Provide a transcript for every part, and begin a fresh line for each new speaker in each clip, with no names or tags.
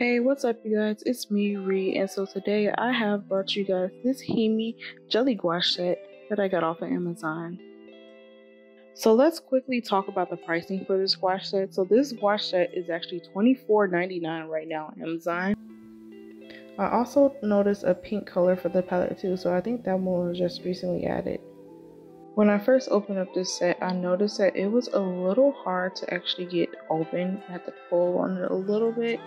Hey, what's up, you guys? It's me, Ree, and so today I have brought you guys this Himi Jelly Gouache set that I got off of Amazon. So let's quickly talk about the pricing for this gouache set. So this gouache set is actually $24.99 right now on Amazon. I also noticed a pink color for the palette too, so I think that one was just recently added. When I first opened up this set, I noticed that it was a little hard to actually get open. I had to pull on it a little bit.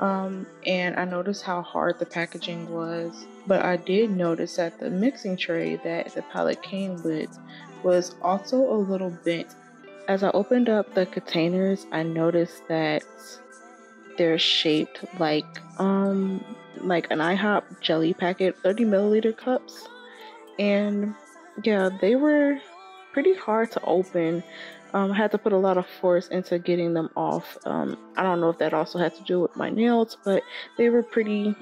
Um, and I noticed how hard the packaging was. But I did notice that the mixing tray that the palette came with was also a little bent. As I opened up the containers, I noticed that they're shaped like um like an IHOP jelly packet, 30 milliliter cups. And yeah, they were pretty hard to open. Um, I had to put a lot of force into getting them off. Um, I don't know if that also had to do with my nails, but they were pretty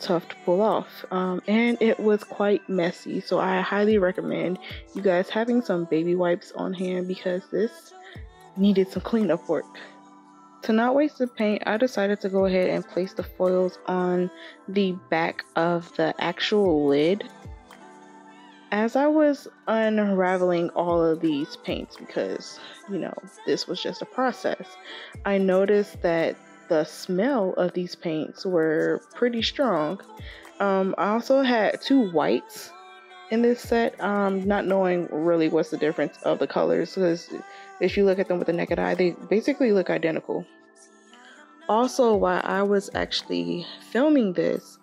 tough to pull off. Um, and it was quite messy, so I highly recommend you guys having some baby wipes on hand because this needed some cleanup work. To not waste the paint, I decided to go ahead and place the foils on the back of the actual lid as I was unraveling all of these paints, because, you know, this was just a process, I noticed that the smell of these paints were pretty strong. Um, I also had two whites in this set, um, not knowing really what's the difference of the colors, because if you look at them with the naked eye, they basically look identical. Also, while I was actually filming this,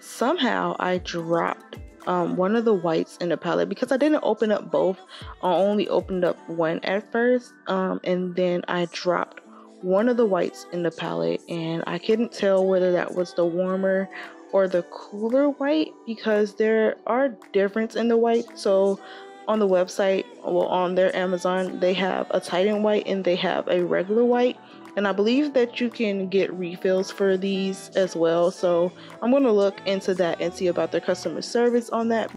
somehow I dropped um, one of the whites in the palette because I didn't open up both. I only opened up one at first um, and then I dropped one of the whites in the palette and I couldn't tell whether that was the warmer or the cooler white because there are difference in the white. So on the website, well on their Amazon, they have a Titan white and they have a regular white and I believe that you can get refills for these as well. So I'm going to look into that and see about their customer service on that.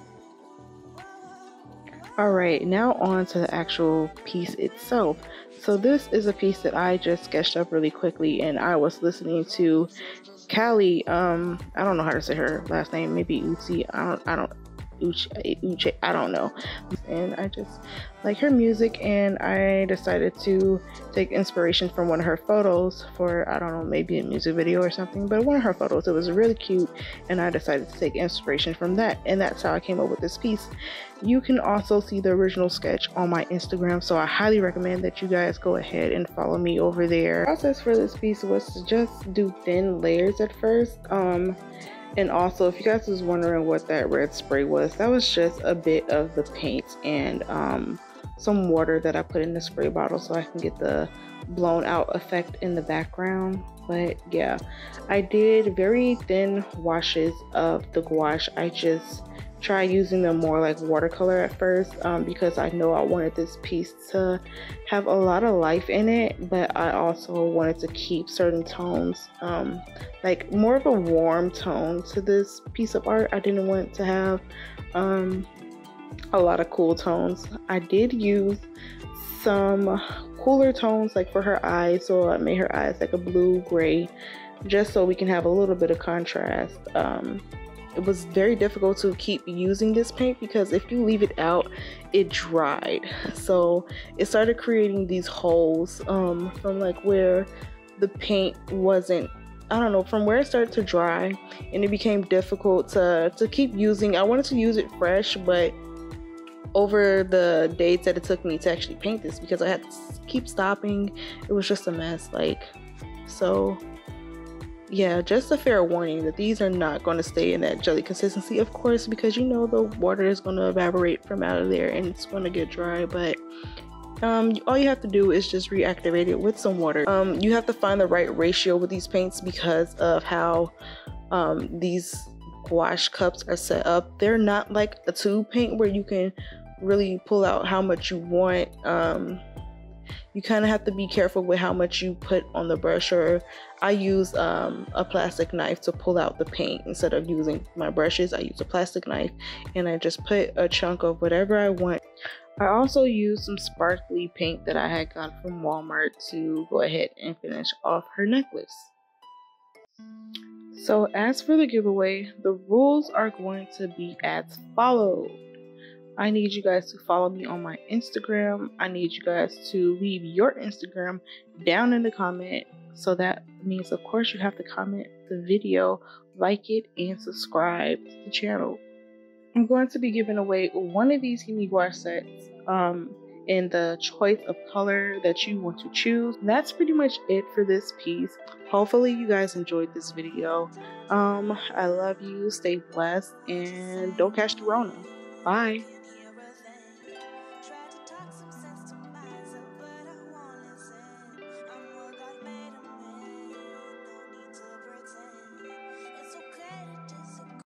Alright, now on to the actual piece itself. So this is a piece that I just sketched up really quickly and I was listening to Kali, um, I don't know how to say her last name, maybe Uzi, I don't, I don't, Uche, Uche, I don't know. And I just like her music, and I decided to take inspiration from one of her photos for, I don't know, maybe a music video or something, but one of her photos. It was really cute, and I decided to take inspiration from that, and that's how I came up with this piece. You can also see the original sketch on my Instagram, so I highly recommend that you guys go ahead and follow me over there. The process for this piece was to just do thin layers at first. Um, and also, if you guys was wondering what that red spray was, that was just a bit of the paint and um, some water that I put in the spray bottle so I can get the blown out effect in the background. But yeah, I did very thin washes of the gouache. I just try using them more like watercolor at first um, because I know I wanted this piece to have a lot of life in it but I also wanted to keep certain tones um, like more of a warm tone to this piece of art. I didn't want to have um, a lot of cool tones. I did use some cooler tones like for her eyes so I made her eyes like a blue gray just so we can have a little bit of contrast um, it was very difficult to keep using this paint because if you leave it out it dried. So it started creating these holes um, from like where the paint wasn't I don't know from where it started to dry and it became difficult to to keep using. I wanted to use it fresh but over the days that it took me to actually paint this because I had to keep stopping it was just a mess like so yeah, just a fair warning that these are not going to stay in that jelly consistency, of course, because you know the water is going to evaporate from out of there and it's going to get dry. But um, all you have to do is just reactivate it with some water. Um, you have to find the right ratio with these paints because of how um, these gouache cups are set up. They're not like a tube paint where you can really pull out how much you want. Um, you kind of have to be careful with how much you put on the brush or I use um, a plastic knife to pull out the paint instead of using my brushes. I use a plastic knife and I just put a chunk of whatever I want. I also used some sparkly paint that I had got from Walmart to go ahead and finish off her necklace. So, as for the giveaway, the rules are going to be as follows. I need you guys to follow me on my Instagram. I need you guys to leave your Instagram down in the comment. So that means, of course, you have to comment the video, like it, and subscribe to the channel. I'm going to be giving away one of these Himi gouache sets um, in the choice of color that you want to choose. That's pretty much it for this piece. Hopefully you guys enjoyed this video. Um, I love you, stay blessed, and don't catch the Rona. Bye.